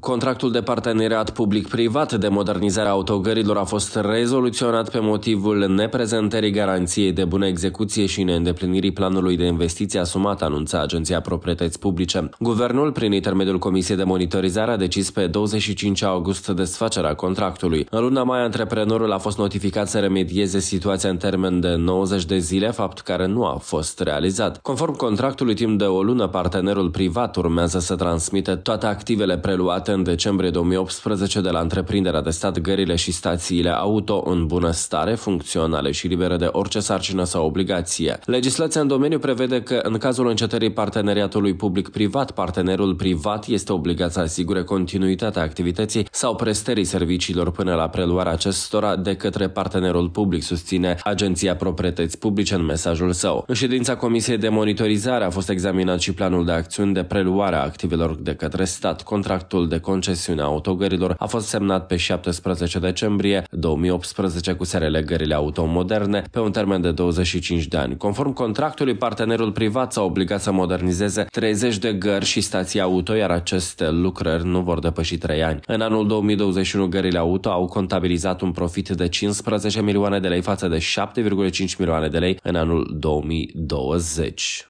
Contractul de parteneriat public-privat de modernizare a autogărilor a fost rezoluționat pe motivul neprezentării garanției de bună execuție și neîndeplinirii planului de investiții asumat, anunța Agenția Proprietăți Publice. Guvernul, prin intermediul Comisiei de Monitorizare, a decis pe 25 august desfacerea contractului. În luna mai, antreprenorul a fost notificat să remedieze situația în termen de 90 de zile, fapt care nu a fost realizat. Conform contractului, timp de o lună, partenerul privat urmează să transmită toate activele preluate în decembrie 2018 de la întreprinderea de stat gările și stațiile auto în bună stare, funcționale și libere de orice sarcină sau obligație. Legislația în domeniu prevede că în cazul încetării parteneriatului public-privat, partenerul privat este obligat să asigure continuitatea activității sau prestării serviciilor până la preluarea acestora de către partenerul public, susține Agenția Proprietăți Publice în mesajul său. În ședința Comisiei de Monitorizare a fost examinat și planul de acțiuni de preluare a activelor de către stat. Contractul de concesiune a autogărilor a fost semnat pe 17 decembrie 2018 cu SRL Gările Auto Moderne pe un termen de 25 de ani. Conform contractului, partenerul privat s-a obligat să modernizeze 30 de gări și stații auto, iar aceste lucrări nu vor depăși 3 ani. În anul 2021, gările auto au contabilizat un profit de 15 milioane de lei față de 7,5 milioane de lei în anul 2020.